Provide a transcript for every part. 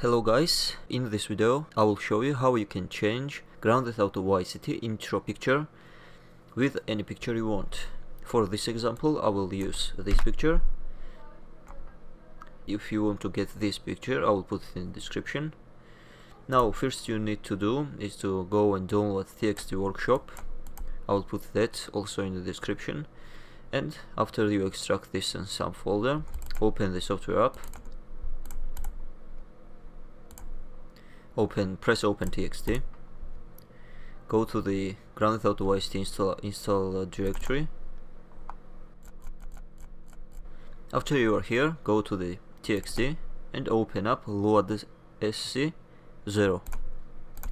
Hello guys, in this video I will show you how you can change Theft Auto City intro picture with any picture you want. For this example I will use this picture. If you want to get this picture I will put it in the description. Now first you need to do is to go and download TXD Workshop. I will put that also in the description. And after you extract this in some folder, open the software app open press open txd go to the Grand Theft Auto Vice install, install directory. After you are here go to the txd and open up load sc0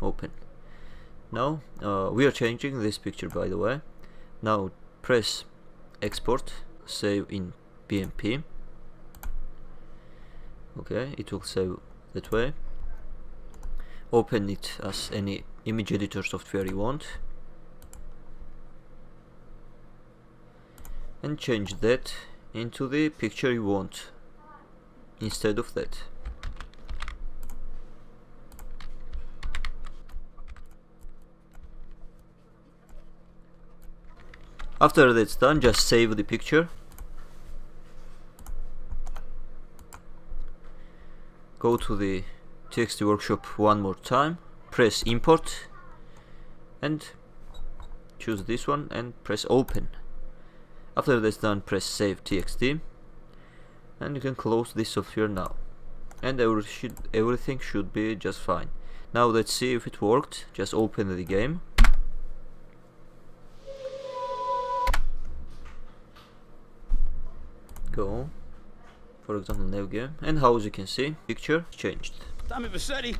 open. Now uh, we are changing this picture by the way. Now press export save in BMP okay it will save that way open it as any image editor software you want. And change that into the picture you want instead of that. After that's done just save the picture. Go to the TXD workshop one more time. Press import and choose this one and press open. After that's done press save txd. And you can close this software now. And should, everything should be just fine. Now let's see if it worked. Just open the game. Go. For example new game. And how as you can see picture changed Tommy Vercetti.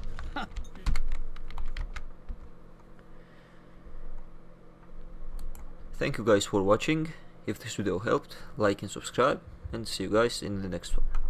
Thank you guys for watching. If this video helped, like and subscribe and see you guys in the next one.